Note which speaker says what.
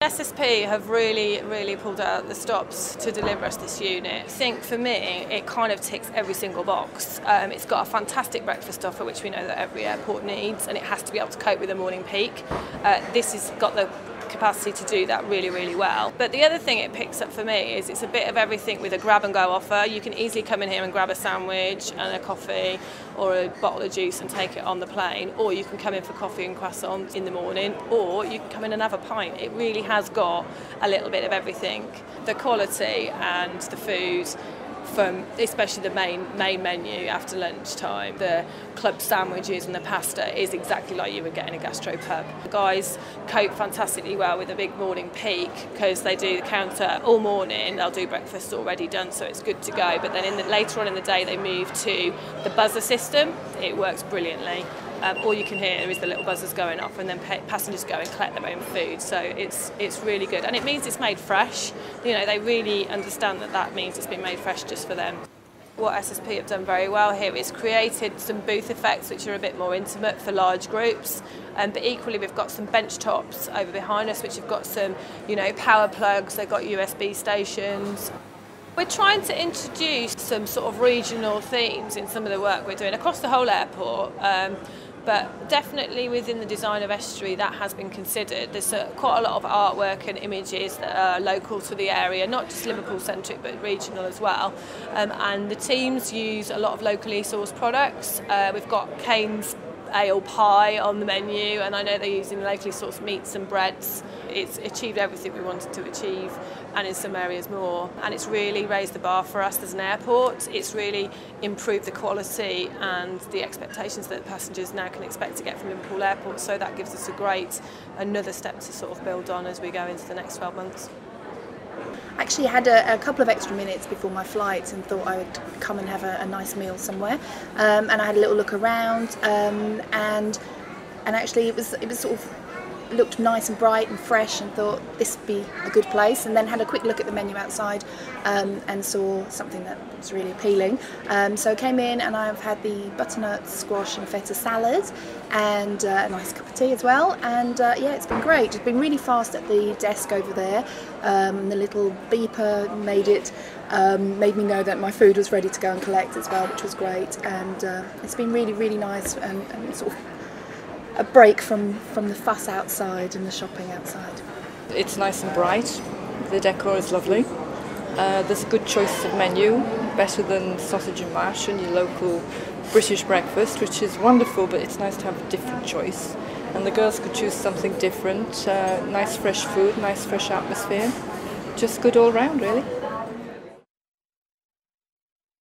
Speaker 1: SSP have really, really pulled out the stops to deliver us this unit. I think for me, it kind of ticks every single box. Um, it's got a fantastic breakfast offer, which we know that every airport needs, and it has to be able to cope with a morning peak. Uh, this has got the capacity to do that really, really well. But the other thing it picks up for me is it's a bit of everything with a grab and go offer. You can easily come in here and grab a sandwich and a coffee or a bottle of juice and take it on the plane, or you can come in for coffee and croissants in the morning, or you can come in and have a pint. It really has got a little bit of everything. The quality and the food from especially the main main menu after lunchtime. The club sandwiches and the pasta is exactly like you would get in a gastro pub. The guys cope fantastically well with a big morning peak because they do the counter all morning. They'll do breakfast already done, so it's good to go. But then the, later on in the day, they move to the buzzer system. It works brilliantly um, all you can hear is the little buzzers going off and then passengers go and collect their own food. So it's it's really good. And it means it's made fresh. You know they really understand that that means it's been made fresh just for them. What SSP have done very well here is created some booth effects which are a bit more intimate for large groups. Um, but equally we've got some bench tops over behind us which have got some you know power plugs. They've got USB stations. We're trying to introduce some sort of regional themes in some of the work we're doing across the whole airport. Um, But definitely within the design of estuary, that has been considered. There's a, quite a lot of artwork and images that are local to the area, not just Liverpool-centric, but regional as well. Um, and the teams use a lot of locally sourced products. Uh, we've got canes ale pie on the menu, and I know they're using locally sourced meats and breads. It's achieved everything we wanted to achieve, and in some areas more. And it's really raised the bar for us as an airport. It's really improved the quality and the expectations that passengers now can expect to get from Liverpool Airport. So that gives us a great another step to sort of build on as we go into the next 12 months.
Speaker 2: Actually had a, a, couple of extra minutes before my flight and thought I would come and have a, a nice meal somewhere. Um, and I had a little look around um, and and actually it was it was sort of looked nice and bright and fresh and thought this would be a good place and then had a quick look at the menu outside um, and saw something that was really appealing. Um, so I came in and I've had the butternut squash and feta salad and uh, a nice cup of tea as well and uh, yeah it's been great. It's been really fast at the desk over there. Um, the little beeper made it um, made me know that my food was ready to go and collect as well which was great and uh, it's been really really nice and, and sort of a break from, from the fuss outside and the shopping outside.
Speaker 3: It's nice and bright, the decor is lovely. Uh, there's a good choice of menu, better than sausage and mash and your local British breakfast, which is wonderful, but it's nice to have a different choice. And the girls could choose something different, uh, nice fresh food, nice fresh atmosphere. Just good all round, really.